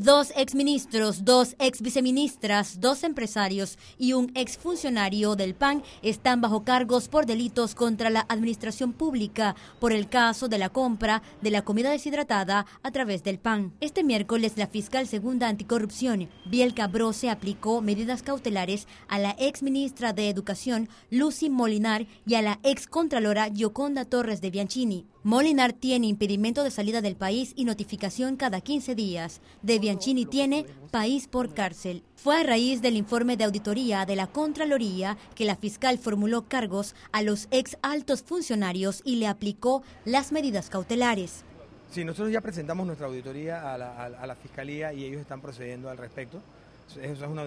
Dos exministros, dos ex viceministras, dos empresarios y un exfuncionario del PAN están bajo cargos por delitos contra la administración pública por el caso de la compra de la comida deshidratada a través del PAN. Este miércoles la fiscal segunda anticorrupción, Biel Cabrose, aplicó medidas cautelares a la ex ministra de Educación, Lucy Molinar, y a la ex contralora Gioconda Torres de Bianchini. Molinar tiene impedimento de salida del país y notificación cada 15 días. Bianchini tiene país por cárcel. Fue a raíz del informe de auditoría de la Contraloría que la fiscal formuló cargos a los ex altos funcionarios y le aplicó las medidas cautelares. Sí, nosotros ya presentamos nuestra auditoría a la, a la Fiscalía y ellos están procediendo al respecto. Esa es una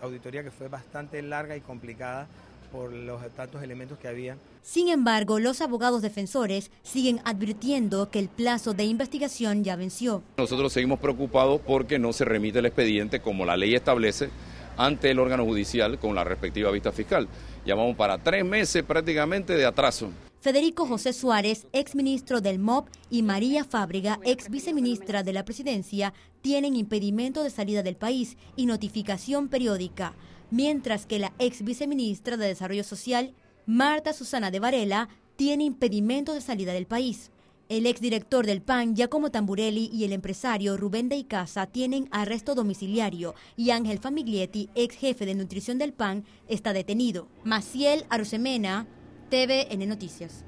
auditoría que fue bastante larga y complicada por los tantos elementos que había. Sin embargo, los abogados defensores siguen advirtiendo que el plazo de investigación ya venció. Nosotros seguimos preocupados porque no se remite el expediente como la ley establece ante el órgano judicial con la respectiva vista fiscal. Llamamos para tres meses prácticamente de atraso. Federico José Suárez, exministro del MOB, y María Fábrega, ex viceministra de la Presidencia, tienen impedimento de salida del país y notificación periódica mientras que la ex viceministra de Desarrollo Social, Marta Susana de Varela, tiene impedimento de salida del país. El exdirector del PAN, Giacomo Tamburelli, y el empresario Rubén de Icaza tienen arresto domiciliario y Ángel Famiglietti, ex jefe de nutrición del PAN, está detenido. Maciel Arosemena, TVN Noticias.